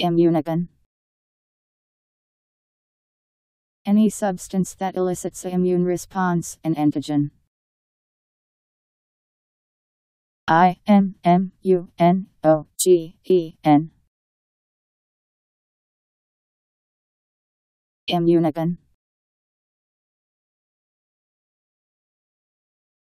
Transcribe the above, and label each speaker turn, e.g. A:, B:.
A: Immunogen. Any substance that elicits an immune response, an antigen. I M M U N O G E N. Immunogen.